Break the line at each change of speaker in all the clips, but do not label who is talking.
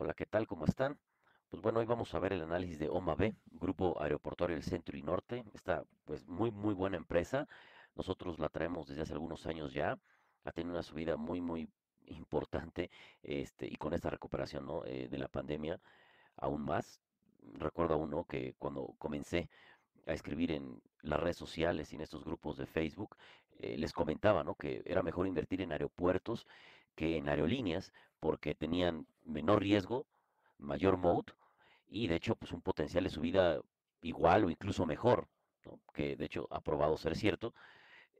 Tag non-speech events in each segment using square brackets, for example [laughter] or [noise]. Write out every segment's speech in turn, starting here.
Hola, ¿qué tal? ¿Cómo están? Pues bueno, hoy vamos a ver el análisis de OMA B, Grupo Aeroportuario del Centro y Norte. Esta, pues, muy, muy buena empresa. Nosotros la traemos desde hace algunos años ya. Ha tenido una subida muy, muy importante, este, y con esta recuperación, ¿no? eh, de la pandemia, aún más. Recuerdo aún, ¿no? Que cuando comencé a escribir en las redes sociales y en estos grupos de Facebook, eh, les comentaba, ¿no? Que era mejor invertir en aeropuertos que en aerolíneas porque tenían menor riesgo, mayor mode y de hecho pues un potencial de subida igual o incluso mejor, ¿no? Que de hecho ha probado ser cierto,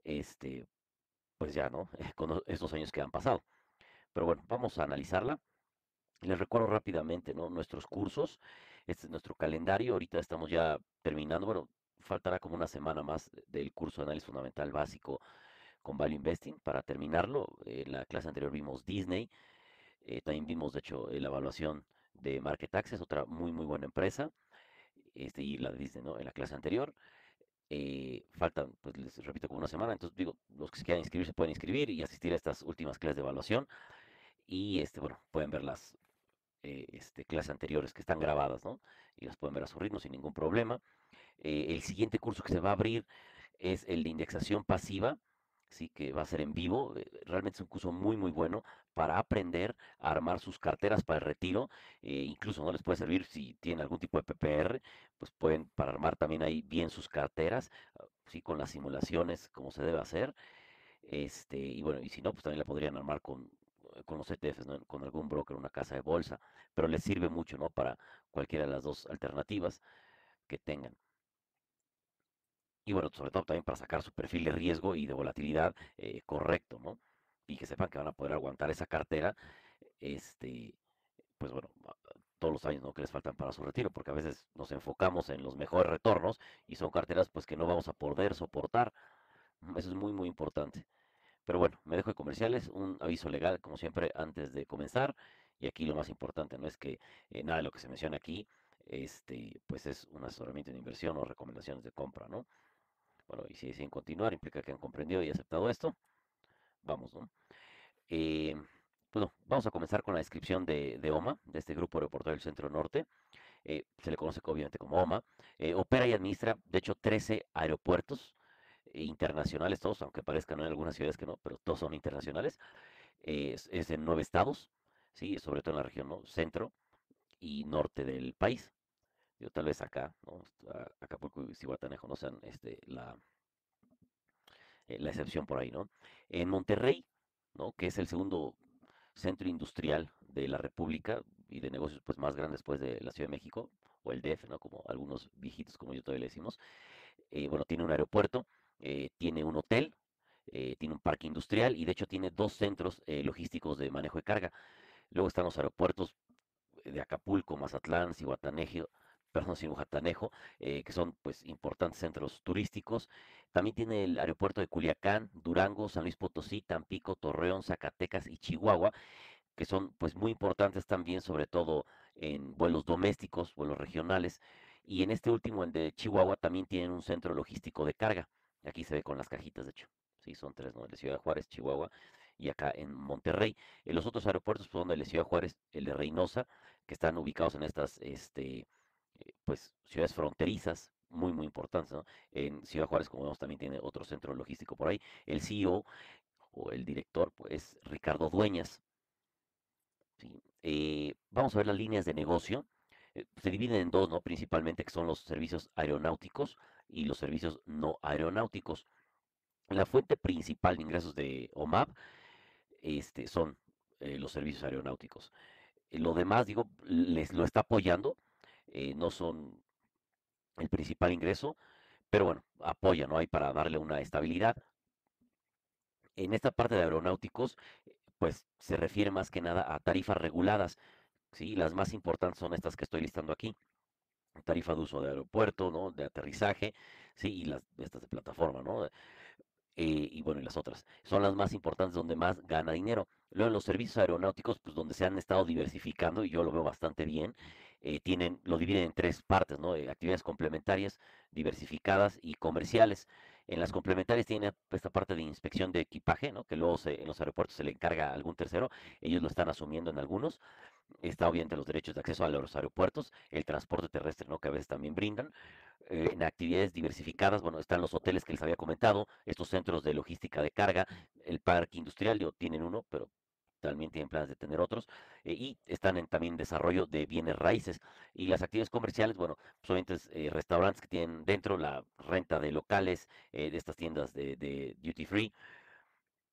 este, pues ya, ¿no? [laughs] Con o- estos años que han pasado. Pero bueno, vamos a analizarla. Les recuerdo rápidamente, ¿no? Nuestros cursos, este es nuestro calendario, ahorita estamos ya terminando, bueno, faltará como una semana más del curso de análisis fundamental básico con Value Investing para terminarlo. En la clase anterior vimos Disney, eh, también vimos, de hecho, la evaluación de Market Access, otra muy, muy buena empresa, este, y la de Disney, ¿no? En la clase anterior. Eh, faltan, pues les repito, como una semana, entonces digo, los que se quieran inscribir se pueden inscribir y asistir a estas últimas clases de evaluación. Y este, bueno, pueden ver las eh, este, clases anteriores que están grabadas, ¿no? Y las pueden ver a su ritmo sin ningún problema. Eh, el siguiente curso que se va a abrir es el de indexación pasiva, sí, que va a ser en vivo. eh, Realmente es un curso muy, muy bueno para aprender a armar sus carteras para el retiro. eh, incluso no les puede servir si tienen algún tipo de PPR, pues pueden para armar también ahí bien sus carteras, ah, sí, con las simulaciones como se debe hacer. Este, y bueno, y si no, pues también la podrían armar con, eh, con los ETFs. Con algún broker, una casa de bolsa, pero les sirve mucho, ¿no? Para cualquiera de las dos alternativas que tengan. Y bueno, sobre todo también para sacar su perfil de riesgo y de volatilidad eh, correcto, ¿no? Y que sepan que van a poder aguantar esa cartera, este, pues bueno, a- todos los años, ¿no? que les faltan para su retiro, porque a veces nos enfocamos en los mejores retornos y son carteras pues que no vamos a poder soportar. Mm, Eso es muy, muy importante. Pero bueno, me dejo de comerciales, un aviso legal, como siempre, antes de comenzar. Y aquí lo más importante no es que eh, nada de lo que se menciona aquí, este, pues es un asesoramiento de inversión o recomendaciones de compra, ¿no? Bueno, y si deciden continuar, implica que han comprendido y aceptado esto. Vamos, ¿no? Eh, bueno, vamos a comenzar con la descripción de, OMA, de este grupo aeroportuario del Centro Norte. Eh, se le conoce obviamente como OMA. Eh, opera y administra, de hecho, 13 aeropuertos internacionales, todos, aunque parezcan en algunas ciudades que no, pero todos son internacionales. Es, en nueve estados, ¿sí? Sobre todo en la región. Centro y norte del país. Yo tal vez acá, ¿no? Acapulco y Cihuatanejo no sean este, la, eh, la excepción por ahí, ¿no? En Monterrey, ¿no? Que es el segundo centro industrial de la República y de negocios pues más grande después de la Ciudad de México o el DF, ¿no? Como algunos viejitos como yo todavía le decimos. Eh, bueno, tiene un aeropuerto, eh, tiene un hotel, eh, tiene un parque industrial y de hecho tiene dos centros logísticos de manejo de carga. Luego están los aeropuertos de Acapulco, Mazatlán, Zihuatanejo, perdón, Zihuatanejo, eh, que son pues importantes centros turísticos. También tiene el aeropuerto de Culiacán, Durango, San Luis Potosí, Tampico, Torreón, Zacatecas y Chihuahua, que son pues muy importantes también, sobre todo en vuelos domésticos, vuelos regionales. Y en este último, el de Chihuahua, también tienen un centro logístico de carga. Aquí se ve con las cajitas, de hecho. Sí, son tres, ¿no? El de Ciudad Juárez, Chihuahua y acá en Monterrey. En los otros aeropuertos pues, son el de Ciudad Juárez, el de Reynosa, que están ubicados en estas, este, eh, pues, ciudades fronterizas, muy, muy importantes, ¿no? En Ciudad Juárez, como vemos, también tiene otro centro logístico por ahí. El CEO o el director, pues, Ricardo Dueñas. Eh, vamos a ver las líneas de negocio. Eh, se dividen en dos, ¿no? Principalmente, que son los servicios aeronáuticos y los servicios no aeronáuticos. La fuente principal de ingresos de OMAP este, son los servicios aeronáuticos. Lo demás, digo, les lo está apoyando, eh, no son el principal ingreso, pero bueno, apoya, ¿no? Hay para darle una estabilidad. En esta parte de aeronáuticos, eh, pues se refiere más que nada a tarifas reguladas, ¿sí? Las más importantes son estas que estoy listando aquí. Tarifa de uso de aeropuerto, ¿no? De aterrizaje, sí, y las estas de plataforma, ¿no? eh, y bueno, y las otras. Son las más importantes donde más gana dinero. Luego en los servicios aeronáuticos, pues donde se han estado diversificando, y yo lo veo bastante bien, eh, tienen, lo dividen en tres partes, ¿no? Eh, actividades complementarias, diversificadas y comerciales. En las complementarias tiene esta parte de inspección de equipaje, ¿no? Que luego se- en los aeropuertos se le encarga a algún tercero, ellos lo están asumiendo en algunos. Está obviamente los derechos de acceso a los aeropuertos, el transporte terrestre, ¿no? Que a veces también brindan. eh, en actividades diversificadas, bueno, están los hoteles que les había comentado, estos centros de logística de carga, el parque industrial, tienen uno, pero también tienen planes de tener otros, eh, y están en también desarrollo de bienes raíces. Y las actividades comerciales, bueno, obviamente es, eh, restaurantes que tienen dentro la renta de locales, eh, de estas tiendas de, de duty free,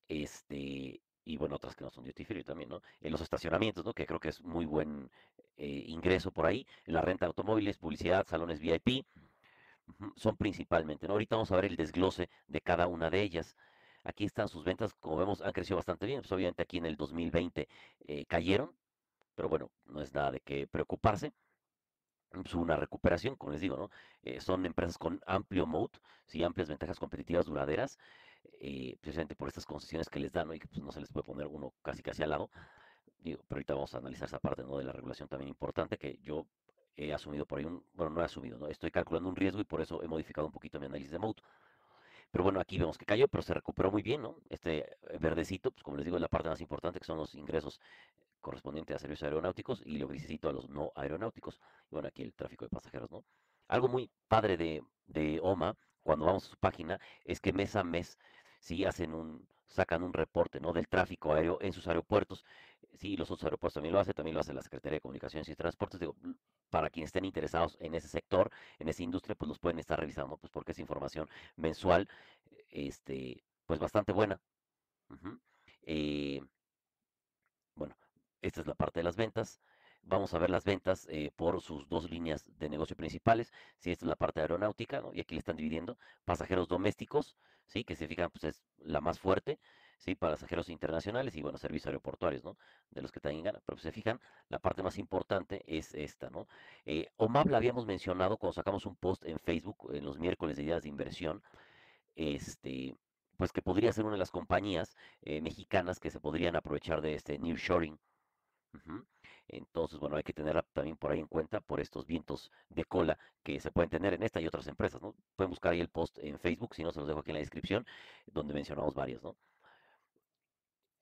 este, y bueno, otras que no son duty free también, ¿no? En los estacionamientos, ¿no? Que creo que es muy buen ingreso por ahí, la renta de automóviles, publicidad, salones VIP, son principalmente, ¿no? Ahorita vamos a ver el desglose de cada una de ellas. Aquí están sus ventas, como vemos, han crecido bastante bien. Pues obviamente aquí en el 2020 eh, cayeron, pero bueno, no es nada de qué preocuparse. Es una recuperación, como les digo, ¿no? Eh, son empresas con amplio moat, sí, amplias ventajas competitivas duraderas, eh, precisamente por estas concesiones que les dan, ¿no? Y que pues, no se les puede poner uno casi casi al lado. Digo, pero ahorita vamos a analizar esa parte, ¿no? De la regulación también importante que yo he asumido por ahí un, bueno, no he asumido, ¿no? Estoy calculando un riesgo y por eso he modificado un poquito mi análisis de moat. Pero bueno, aquí vemos que cayó, pero se recuperó muy bien, ¿no? Este eh, verdecito, pues como les digo, es la parte más importante, que son los ingresos correspondientes a servicios aeronáuticos y lo grisecito a los no aeronáuticos. Y bueno, aquí el tráfico de pasajeros, ¿no? Algo muy padre de, de OMA, cuando vamos a su página, es que mes a mes, sí, hacen un, sacan un reporte, ¿no? Del tráfico aéreo en sus aeropuertos. Sí, los otros aeropuertos también lo hacen, también lo hace la Secretaría de Comunicaciones y Transportes. Digo, para quienes estén interesados en ese sector, en esa industria, pues los pueden estar revisando, pues porque es información mensual, este, pues bastante buena. Eh, bueno, esta es la parte de las ventas. Vamos a ver las ventas eh, por sus dos líneas de negocio principales. Si esta es la parte aeronáutica. Y aquí le están dividiendo. Pasajeros domésticos, ¿sí? Que se fijan, pues es la más fuerte, ¿sí? Pasajeros internacionales y, bueno, servicios aeroportuarios, ¿no? De los que también ganan. Pero pues, se fijan, la parte más importante es esta, ¿no? Eh, OMAP la habíamos mencionado cuando sacamos un post en Facebook en los miércoles de ideas de inversión este, pues que podría ser una de las compañías eh, mexicanas que se podrían aprovechar de este nearshoring. Ujú. Entonces, bueno, hay que tenerla también por ahí en cuenta por estos vientos de cola que se pueden tener en esta y otras empresas, ¿no? Pueden buscar ahí el post en Facebook, si no, se los dejo aquí en la descripción, donde mencionamos varios, ¿no?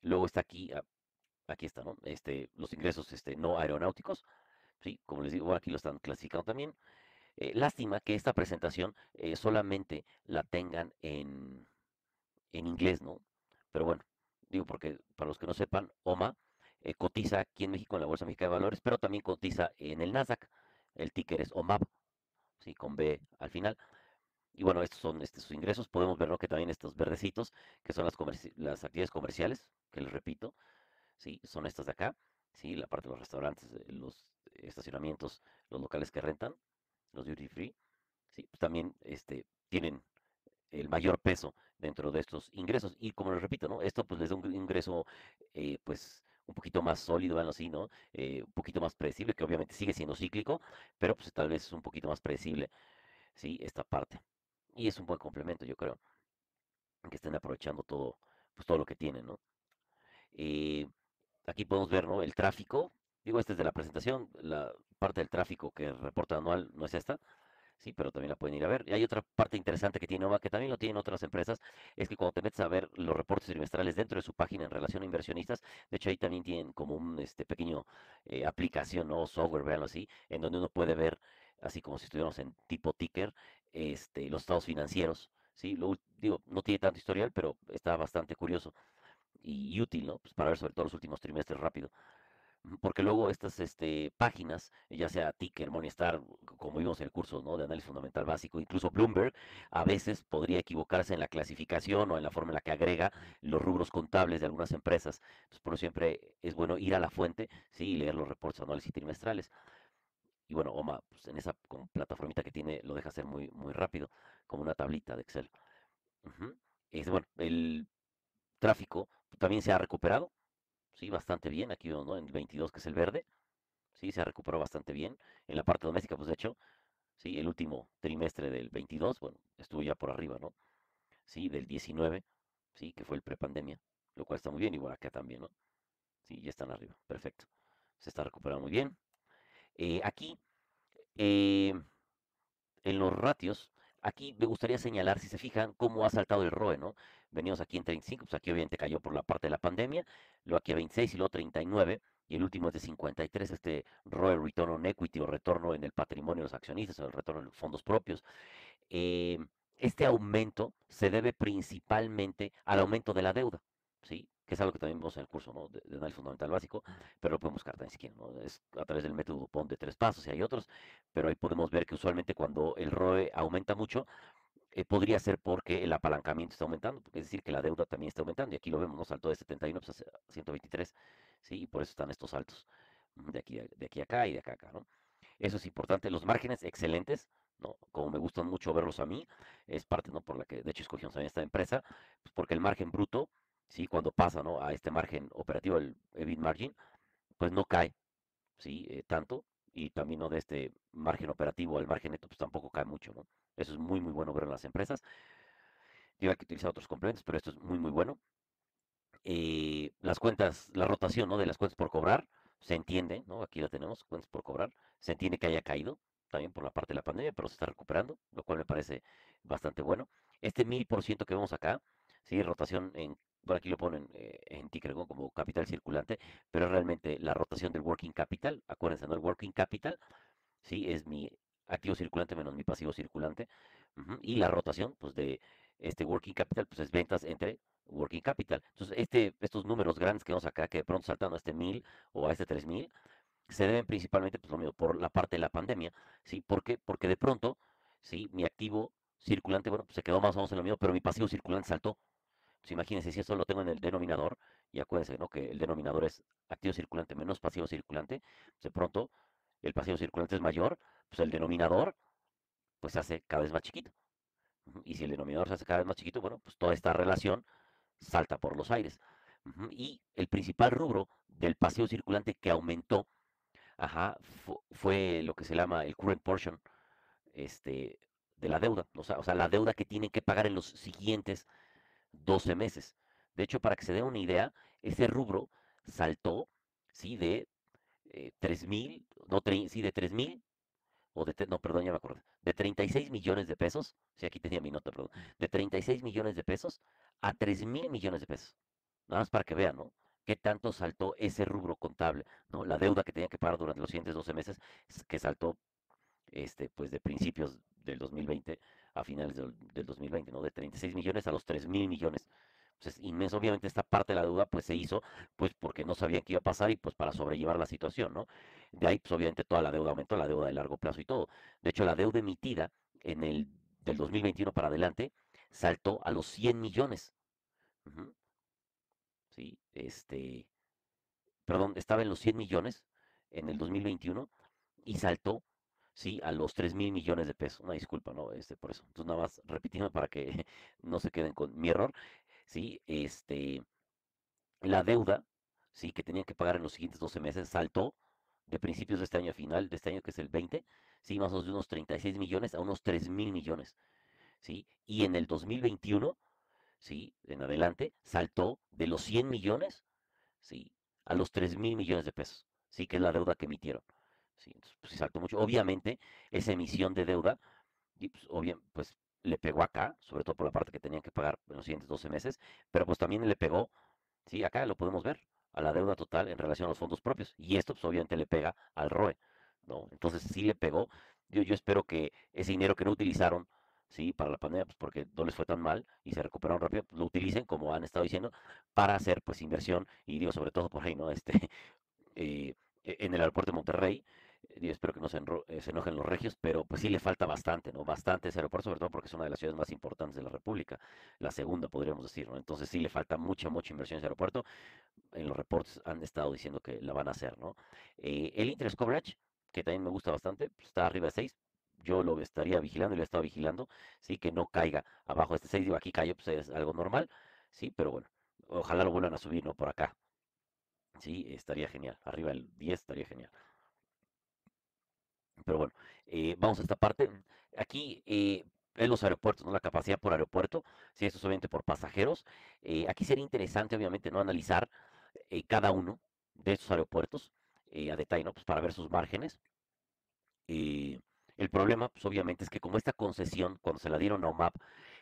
Luego está aquí, ah, aquí está, ¿no? Este, los ingresos este, no aeronáuticos, ¿sí? Como les digo, aquí lo están clasificando también. Eh, lástima que esta presentación eh, solamente la tengan en, en inglés, ¿no? Pero bueno, digo porque para los que no sepan, OMA eh, cotiza aquí en México en la Bolsa Mexicana de Valores, pero también cotiza en el Nasdaq. El ticker es OMAB, sí, con B al final. Y bueno, estos son este, sus ingresos. Podemos ver, que también estos verdecitos, que son las, las actividades comerciales, que les repito, sí, son estas de acá, sí, la parte de los restaurantes, eh, los estacionamientos, los locales que rentan, los duty free, sí, pues también este, tienen el mayor peso dentro de estos ingresos. Y como les repito, ¿no? Esto pues les da un ingreso eh, pues un poquito más sólido, bueno, así, ¿no? Eh, un poquito más predecible, que obviamente sigue siendo cíclico, pero pues tal vez es un poquito más predecible, ¿sí? Esta parte. Y es un buen complemento, yo creo, que estén aprovechando todo, pues todo lo que tienen, ¿no? Eh, aquí podemos ver, ¿no? El tráfico. Digo, este es de la presentación. La parte del tráfico que reporta anual no es esta. Sí, pero también la pueden ir a ver. Y hay otra parte interesante que tiene OMA, que también lo tienen otras empresas, es que cuando te metes a ver los reportes trimestrales dentro de su página en relación a inversionistas, de hecho ahí también tienen como un este, pequeño eh, aplicación o software, véanlo así, en donde uno puede ver, así como si estuviéramos en tipo ticker, este, los estados financieros. Sí, lo, digo, no tiene tanto historial, pero está bastante curioso y útil, ¿no? Pues para ver sobre todo los últimos trimestres rápido. Ujú, Porque luego estas este, páginas, ya sea Ticker, Morningstar, como vimos en el curso ¿no? de análisis fundamental básico, incluso Bloomberg, a veces podría equivocarse en la clasificación o en la forma en la que agrega los rubros contables de algunas empresas. Entonces, por eso siempre es bueno ir a la fuente, sí, y leer los reportes anuales y trimestrales. Y bueno, OMA, pues en esa como plataformita que tiene, lo deja hacer muy, muy rápido, como una tablita de Excel. Es, bueno, el tráfico también se ha recuperado, sí, bastante bien. Aquí ¿no? En el 22, que es el verde. Sí, se ha recuperado bastante bien. En la parte doméstica, pues de hecho, sí, el último trimestre del 22, bueno, estuvo ya por arriba, ¿no? Sí, del 19, sí, que fue el prepandemia, lo cual está muy bien, igual acá también, ¿no? Sí, ya están arriba, perfecto. Se está recuperando muy bien. Eh, aquí, eh, en los ratios, aquí me gustaría señalar, si se fijan, cómo ha saltado el ROE, ¿no? Venimos aquí en 35, pues aquí obviamente cayó por la parte de la pandemia, luego aquí a 26 y luego 39. y el último es de 53, este ROE, Return on Equity o retorno en el patrimonio de los accionistas o el retorno en los fondos propios. Eh, este aumento se debe principalmente al aumento de la deuda, ¿sí? Que es algo que también vemos en el curso ¿no? de, análisis fundamental básico, pero lo podemos buscar también si quieren, ¿no? es a través del método Dupont de tres pasos y hay otros, pero ahí podemos ver que usualmente cuando el ROE aumenta mucho, eh, podría ser porque el apalancamiento está aumentando, es decir, que la deuda también está aumentando, y aquí lo vemos, ¿no? saltó de 71 pues, a 123, ¿sí? y por eso están estos saltos, de aquí, de aquí a acá y de acá a acá. Eso es importante, los márgenes excelentes, ¿no? Como me gustan mucho verlos a mí, es parte, ¿no? Por la que de hecho escogimos también esta empresa, pues porque el margen bruto, ¿sí? Cuando pasa, ¿no? A este margen operativo, el EBIT margin, pues no cae, ¿sí? Eh, tanto, y también, ¿no? De este margen operativo al margen neto, pues tampoco cae mucho, ¿no? Eso es muy, muy bueno ver en las empresas. Tiene que utilizar otros complementos, pero esto es muy, muy bueno. Eh, las cuentas, la rotación, ¿no? De las cuentas por cobrar, se entiende, ¿no? Aquí la tenemos, cuentas por cobrar, se entiende que haya caído, también por la parte de la pandemia, pero se está recuperando, lo cual me parece bastante bueno. Este mil por ciento que vemos acá, sí, rotación en, por aquí lo ponen eh, en ticker como capital circulante, pero realmente la rotación del working capital, acuérdense, ¿no? El working capital, sí, es mi activo circulante menos mi pasivo circulante, y la rotación, pues de este working capital, pues es ventas entre working capital. Entonces, este, estos números grandes que vemos acá, que de pronto saltan a este mil o a este tres mil, se deben principalmente, pues por la parte de la pandemia, ¿sí? ¿Por qué? Porque de pronto, ¿sí? Mi activo circulante, bueno, pues se quedó más o menos en lo mismo, pero mi pasivo circulante saltó. Pues imagínense, si eso lo tengo en el denominador, y acuérdense. Que el denominador es activo circulante menos pasivo circulante, de pronto el pasivo circulante es mayor, pues el denominador, pues se hace cada vez más chiquito. Y si el denominador se hace cada vez más chiquito, bueno, pues toda esta relación salta por los aires. Y el principal rubro del pasivo circulante que aumentó Ajá, fue lo que se llama el current portion este, de la deuda, o sea, o sea, la deuda que tienen que pagar en los siguientes 12 meses. De hecho, para que se dé una idea, ese rubro saltó, ¿sí? De eh, 3 mil, no, sí, de 3 mil, o de, no, perdón, ya me acuerdo, de 36 millones de pesos, sí, aquí tenía mi nota, perdón, de 36 millones de pesos a 3 mil millones de pesos. Nada más para que vean, ¿no? qué tanto saltó ese rubro contable, ¿no? La deuda que tenía que pagar durante los siguientes 12 meses, que saltó este, pues de principios del 2020 a finales del, 2020, ¿no? De 36 millones a los 3 mil millones. Pues es inmenso. Obviamente esta parte de la deuda pues se hizo pues porque no sabían qué iba a pasar y pues para sobrellevar la situación, ¿no? De ahí pues obviamente toda la deuda aumentó, la deuda de largo plazo y todo. De hecho la deuda emitida en el del 2021 para adelante saltó a los 100 millones. ¿sí? Este, perdón, estaba en los 100 millones en el 2021 y saltó, ¿sí? A los 3 mil millones de pesos. Una disculpa, ¿no? Este, por eso. Entonces, nada más repitiendo para que [laughs] no se queden con mi error, ¿sí? Este, la deuda, ¿sí? Que tenían que pagar en los siguientes 12 meses saltó de principios de este año a final, de este año que es el 20, ¿sí? Más o menos de unos 36 millones a unos 3 mil millones, ¿sí? Y en el 2021 ¿sí? En adelante, saltó de los 100 millones, ¿sí? A los 3 mil millones de pesos, ¿sí? Que es la deuda que emitieron, ¿sí? Pues, mucho. Obviamente, esa emisión de deuda, pues, pues le pegó acá, sobre todo por la parte que tenían que pagar en los siguientes 12 meses, pero pues también le pegó, ¿sí? Acá lo podemos ver, a la deuda total en relación a los fondos propios. Y esto, pues obviamente le pega al ROE, ¿no? Entonces sí le pegó. Yo, yo espero que ese dinero que no utilizaron ¿sí? Para la pandemia, pues porque no les fue tan mal y se recuperaron rápido, pues, lo utilicen, como han estado diciendo, para hacer pues inversión, y digo sobre todo por ahí, ¿no? Este, [laughs] eh, e, en el aeropuerto de Monterrey, yo espero que no se, eh, se, enojen los regios, pero pues sí le falta bastante, ¿no? Bastante ese aeropuerto, sobre todo porque es una de las ciudades más importantes de la República, la segunda podríamos decir, ¿no? Entonces sí le falta mucha, mucha inversión en ese aeropuerto. En los reportes han estado diciendo que la van a hacer, ¿no? Eh, el interest coverage, que también me gusta bastante, pues, está arriba de 6, yo lo estaría vigilando y lo he estado vigilando, sí, que no caiga abajo de este 6, digo, aquí cayó, pues es algo normal, sí, pero bueno, ojalá lo vuelvan a subir, ¿no? Por acá, sí, estaría genial, arriba del 10 estaría genial. Pero bueno, eh, vamos a esta parte, aquí eh, en los aeropuertos, ¿no? La capacidad por aeropuerto, sí, esto es obviamente por pasajeros, eh, aquí sería interesante, obviamente, ¿no? Analizar cada uno de estos aeropuertos a detalle, ¿no? Pues para ver sus márgenes. El problema, pues obviamente, es que como esta concesión, cuando se la dieron a OMAP,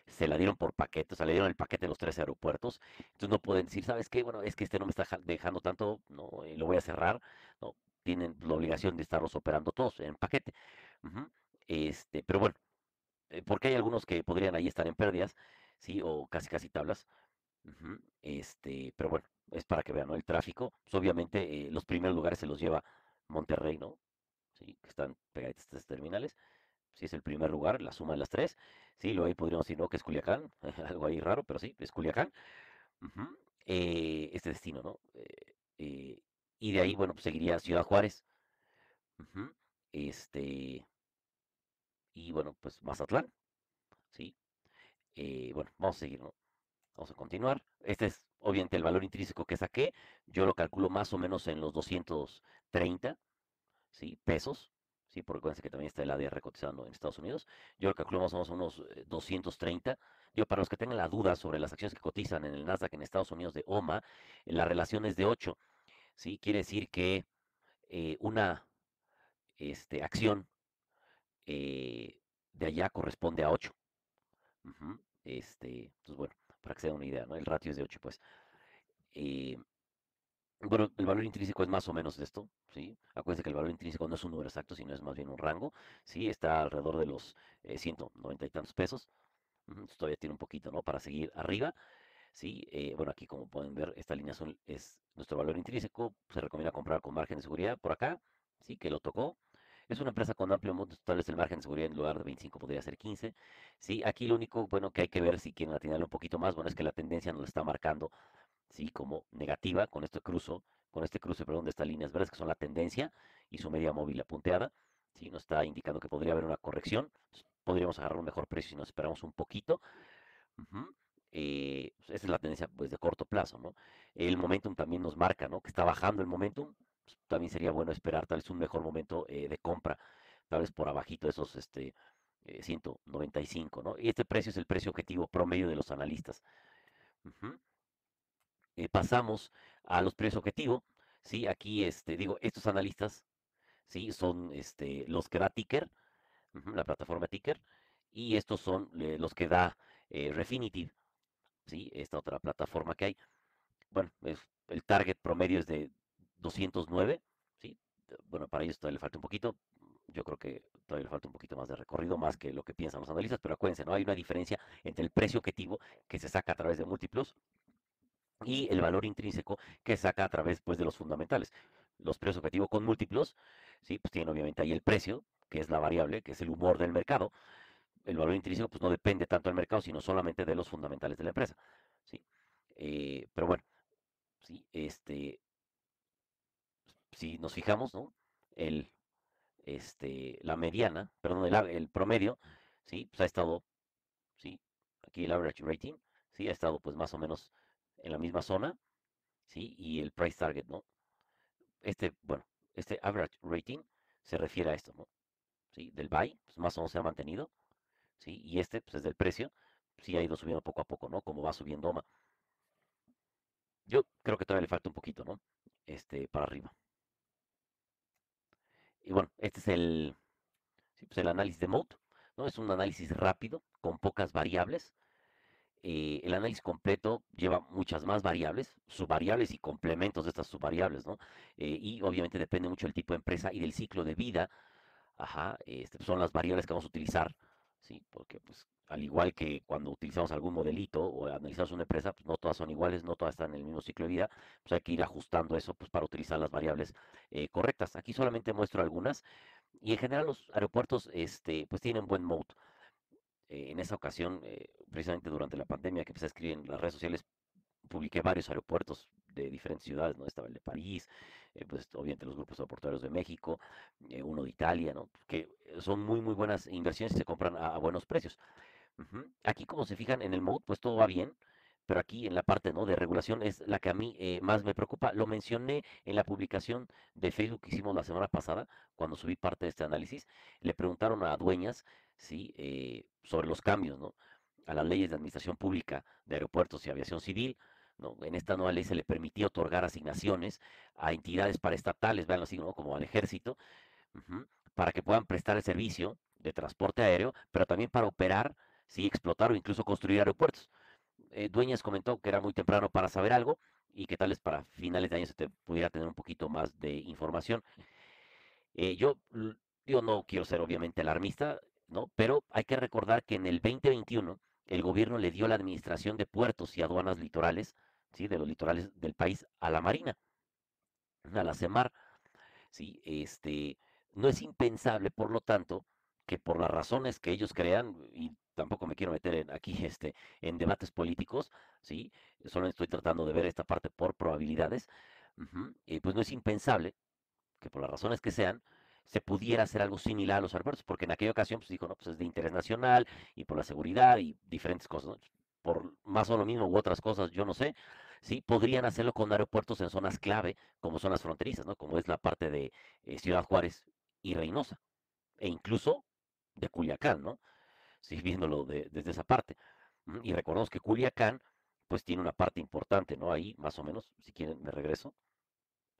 se la dieron por paquete, o sea, le dieron el paquete de los tres aeropuertos. Entonces no pueden decir, ¿sabes qué? Bueno, es que este no me está dejando tanto, no, eh, lo voy a cerrar. No, tienen la obligación de estarlos operando todos en paquete. Este, pero bueno, eh, porque hay algunos que podrían ahí estar en pérdidas, sí, o casi casi tablas. Este, pero bueno, es para que vean, ¿no? El tráfico, pues obviamente eh, los primeros lugares se los lleva Monterrey, ¿no? Sí, que están pegaditas estas terminales. Sí, es el primer lugar, la suma de las tres. Sí, luego ahí podríamos decir, no, que es Culiacán, [laughs] algo ahí raro, pero sí, es Culiacán. Eh, este destino, ¿no? Y de ahí, bueno, pues seguiría Ciudad Juárez. Este, y bueno, pues Mazatlán, ¿sí? Eh, bueno, vamos a seguir, ¿no? Vamos a continuar. Este es obviamente el valor intrínseco que saqué. Yo lo calculo más o menos en los 230, ¿sí? Pesos, ¿sí? Porque acuérdense que también está el ADR cotizando en Estados Unidos. Yo lo calculo más o menos unos 230. Yo, para los que tengan la duda sobre las acciones que cotizan en el Nasdaq en Estados Unidos de OMA, la relación es de 8, ¿sí? Quiere decir que eh, una este, acción eh, de allá corresponde a 8. Este, pues, bueno, para que se una idea, ¿no? El ratio es de 8, pues. Eh, bueno, el valor intrínseco es más o menos esto, ¿sí? Acuérdense que el valor intrínseco no es un número exacto, sino es más bien un rango, ¿sí? Está alrededor de los 190 y tantos pesos. todavía tiene un poquito, ¿no? Para seguir arriba, ¿sí? bueno, aquí como pueden ver, esta línea es nuestro valor intrínseco. Se recomienda comprar con margen de seguridad por acá, ¿sí? Que lo tocó. Es una empresa con amplio monto, tal vez el margen de seguridad en lugar de 25 podría ser 15. Sí, aquí lo único bueno que hay que ver si quieren atinarle un poquito más, bueno, es que la tendencia nos está marcando, sí, como negativa con este cruce, con este cruce, perdón, de estas líneas verdes que son la tendencia y su media móvil apunteada, sí, nos está indicando que podría haber una corrección, podríamos agarrar un mejor precio si nos esperamos un poquito. Eh, esa es la tendencia pues de corto plazo, ¿no? El momentum también nos marca, ¿no? Que está bajando el momentum, también sería bueno esperar tal vez un mejor momento eh, de compra, tal vez por abajito de esos este, 195, eh, ¿no? Y este precio es el precio objetivo promedio de los analistas. Eh, pasamos a los precios objetivo, ¿sí? Aquí, este, digo, estos analistas, ¿sí? Son este, los que da Ticker, la plataforma Ticker, y estos son los que da Refinitiv, Esta otra plataforma que hay. Bueno, el target promedio es de 209, ¿sí? Bueno, para ellos todavía le falta un poquito. Yo creo que todavía le falta un poquito más de recorrido, más que lo que piensan los analistas, pero acuérdense, ¿no? Hay una diferencia entre el precio objetivo que se saca a través de múltiplos y el valor intrínseco que se saca a través pues, de los fundamentales. Los precios objetivos con múltiplos, ¿sí? Pues tienen obviamente ahí el precio, que es la variable, que es el humor del mercado. El valor intrínseco pues no depende tanto del mercado, sino solamente de los fundamentales de la empresa, ¿sí? Eh, pero bueno, sí, este, si nos fijamos, ¿no? El, este, la mediana, perdón, el, el promedio, ¿sí? Pues ha estado, ¿sí? Aquí el average rating, ¿sí? Ha estado pues más o menos en la misma zona, ¿sí? Y el price target, ¿no? Este, bueno, este average rating se refiere a esto, ¿no? ¿Sí? Del buy, pues más o menos se ha mantenido, Y este, pues es del precio, sí ha ido subiendo poco a poco, ¿no? Como va subiendo OMA. Yo creo que todavía le falta un poquito, ¿no? Este, para arriba. Y bueno, este es el, pues el análisis de mode, ¿no? Es un análisis rápido, con pocas variables. Eh, el análisis completo lleva muchas más variables, subvariables y complementos de estas subvariables, ¿no? Eh, y obviamente depende mucho del tipo de empresa y del ciclo de vida. Ajá, este, son las variables que vamos a utilizar, ¿sí? Porque pues al igual que cuando utilizamos algún modelito o analizamos una empresa, pues no todas son iguales, no todas están en el mismo ciclo de vida, pues hay que ir ajustando eso pues, para utilizar las variables eh, correctas. Aquí solamente muestro algunas y en general los aeropuertos este, pues tienen buen mode. Eh, en esa ocasión, eh, precisamente durante la pandemia que empecé a escribir en las redes sociales, publiqué varios aeropuertos de diferentes ciudades, ¿no? Estaba el de París, pues obviamente los grupos aeroportuarios de México, uno de Italia, ¿no? Que son muy, muy buenas inversiones y se compran a buenos precios. Aquí, como se fijan en el mode, pues todo va bien, pero aquí en la parte ¿no? de regulación es la que a mí eh, más me preocupa. Lo mencioné en la publicación de Facebook que hicimos la semana pasada, cuando subí parte de este análisis. Le preguntaron a dueñas ¿sí? Eh, sobre los cambios ¿no? a las leyes de administración pública de aeropuertos y aviación civil. En esta nueva ley se le permitía otorgar asignaciones a entidades paraestatales, vean así, ¿no? como al ejército, para que puedan prestar el servicio de transporte aéreo, pero también para operar sí, explotar o incluso construir aeropuertos. Eh, Dueñas comentó que era muy temprano para saber algo y que tal vez para finales de año se pudiera tener un poquito más de información. Eh, yo, yo no quiero ser obviamente alarmista, ¿no? Pero hay que recordar que en el 2021 el gobierno le dio la administración de puertos y aduanas litorales, ¿sí? De los litorales del país a la Marina, a la CEMAR, ¿sí? Este, no es impensable, por lo tanto, que por las razones que ellos crean, y tampoco me quiero meter en, aquí [laughs] este, en debates políticos, ¿sí? Solo estoy tratando de ver esta parte por probabilidades, y pues no es impensable que por las razones que sean, se pudiera hacer algo similar a los aeropuertos, porque en aquella ocasión pues dijo, no, pues es de interés nacional y por la seguridad y diferentes cosas, por más o lo mismo u otras cosas, yo no sé, sí, podrían hacerlo con aeropuertos en zonas clave, como son las fronterizas, ¿no? Como es la parte de eh, Ciudad Juárez y Reynosa, e incluso de Culiacán, ¿no? Sí, viéndolo desde esa parte. Y recordemos que Culiacán, pues tiene una parte importante, ¿no? Ahí, más o menos, si quieren, me regreso,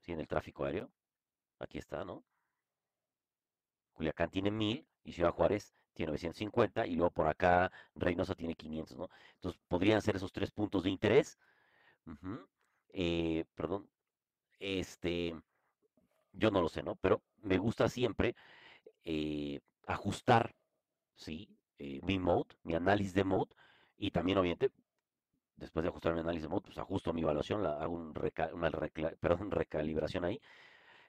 sí, en el tráfico aéreo, aquí está, ¿no? Culiacán tiene 1000 y Ciudad Juárez tiene 950 y luego por acá Reynosa tiene 500, ¿no? Entonces podrían ser esos tres puntos de interés. Eh, perdón, este, yo no lo sé, ¿no? Pero me gusta siempre eh, ajustar, ¿sí? Eh, mi mode, mi análisis de mode y también obviamente después de ajustar mi análisis de mode, pues ajusto mi evaluación, hago un una [laughs] recalibración ahí,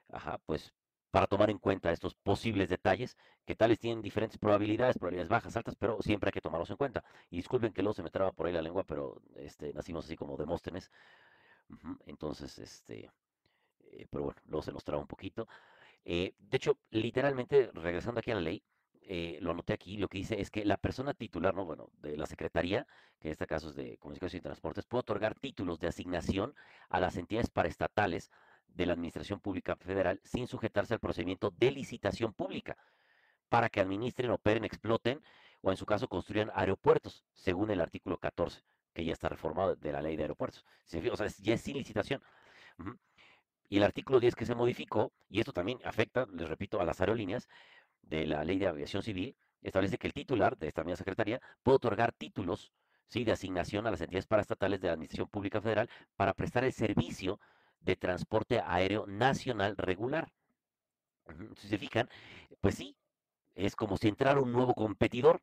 ajá, pues para tomar en cuenta estos posibles detalles, que tales tienen diferentes probabilidades, probabilidades bajas, altas, pero siempre hay que tomarlos en cuenta. Y disculpen que luego se me traba por ahí la lengua, pero este, nacimos así como Demóstenes. Entonces, este, eh, pero bueno, luego se nos traba un poquito. Eh, de hecho, literalmente, regresando aquí a la ley, eh, lo anoté aquí, lo que dice es que la persona titular, no, bueno, de la Secretaría, que en este caso es de Comunicaciones y Transportes, puede otorgar títulos de asignación a las entidades paraestatales de la Administración Pública Federal sin sujetarse al procedimiento de licitación pública para que administren, operen, exploten o en su caso construyan aeropuertos, según el artículo 14, que ya está reformado de la ley de aeropuertos. O sea, ya es sin licitación. Y el artículo 10 que se modificó, y esto también afecta, les repito, a las aerolíneas de la ley de aviación civil, establece que el titular de esta misma secretaría puede otorgar títulos ¿sí? de asignación a las entidades paraestatales de la Administración Pública Federal para prestar el servicio de transporte aéreo nacional regular. Si se fijan, pues sí, es como si entrara un nuevo competidor,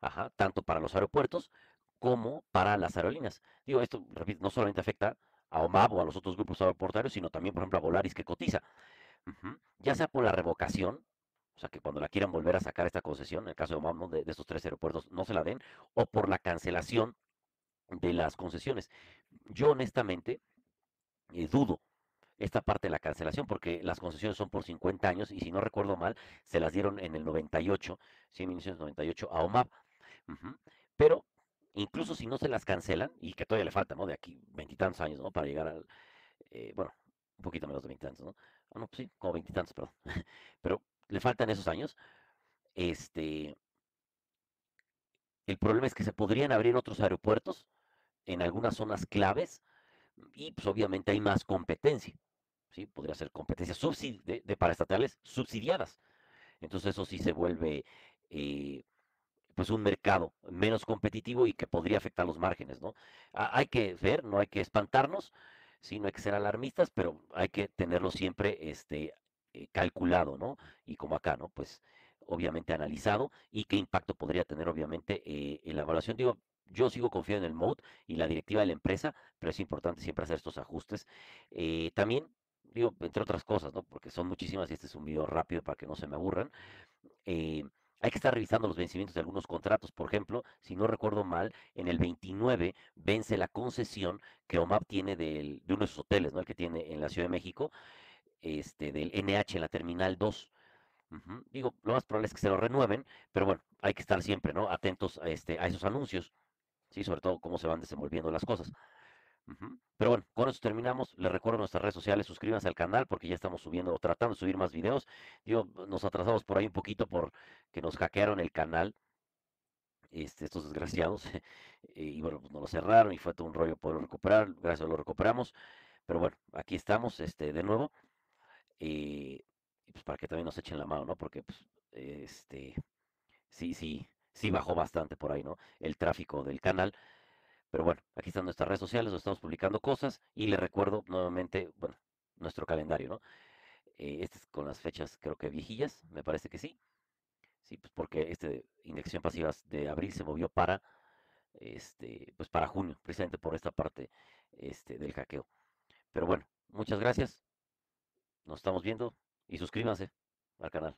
ajá, tanto para los aeropuertos como para las aerolíneas. Digo, esto, repito, no solamente afecta a OMAB o a los otros grupos aeroportuarios, sino también, por ejemplo, a Volaris que cotiza. Ya sea por la revocación, o sea, que cuando la quieran volver a sacar esta concesión, en el caso de OMAB, de, de, estos tres aeropuertos, no se la den, o por la cancelación de las concesiones. Yo honestamente eh, dudo esta parte de la cancelación, porque las concesiones son por 50 años y si no recuerdo mal, se las dieron en el 98, sí, en 1998 a OMAP. Pero incluso si no se las cancelan, y que todavía le falta, ¿no? De aquí veintitantos años, ¿no? Para llegar al, eh, bueno, un poquito menos de veintitantos, ¿no? Ah, pues sí, como veintitantos, perdón. [laughs] Pero le faltan esos años. Este, el problema es que se podrían abrir otros aeropuertos en algunas zonas claves y pues obviamente hay más competencia. ¿sí? Podría ser competencia de, de paraestatales subsidiadas. Entonces eso sí se vuelve eh, pues un mercado menos competitivo y que podría afectar los márgenes, ¿no? hay que ver, no hay que espantarnos, sí, no hay que ser alarmistas, pero hay que tenerlo siempre este, eh, calculado, ¿no? Y como acá, ¿no? Pues obviamente analizado y qué impacto podría tener obviamente eh, en la evaluación. Digo, yo sigo confiando en el mode y la directiva de la empresa, pero es importante siempre hacer estos ajustes. Eh, también, digo, entre otras cosas, ¿no? Porque son muchísimas y este es un video rápido para que no se me aburran. Eh, hay que estar revisando los vencimientos de algunos contratos. Por ejemplo, si no recuerdo mal, en el 29 vence la concesión que OMAP tiene de uno de sus hoteles, ¿no? El que tiene en la Ciudad de México, este, del NH en la Terminal 2. Digo, lo más probable es que se lo renueven, pero bueno, hay que estar siempre, ¿no? Atentos a, este, a esos anuncios. ¿Sí? Sobre todo cómo se van desenvolviendo las cosas. Pero bueno, con eso terminamos. Les recuerdo nuestras redes sociales, suscríbanse al canal porque ya estamos subiendo, tratando de subir más videos. Yo, nos atrasamos por ahí un poquito porque nos hackearon el canal. Este, estos desgraciados. [laughs] y bueno, pues nos lo cerraron y fue todo un rollo poderlo recuperar. Gracias a lo recuperamos. Pero bueno, aquí estamos este, de nuevo. y pues para que también nos echen la mano, ¿no? Porque pues, este, sí, sí, sí bajó bastante por ahí, ¿no? El tráfico del canal. Pero bueno, aquí están nuestras redes sociales, estamos publicando cosas y les recuerdo nuevamente, bueno, nuestro calendario, ¿no? Eh, este es con las fechas creo que viejillas, me parece que sí. Sí, pues porque este inyección pasivas de abril se movió para este, pues para junio, precisamente por esta parte este, del hackeo. Pero bueno, muchas gracias. Nos estamos viendo y suscríbanse al canal.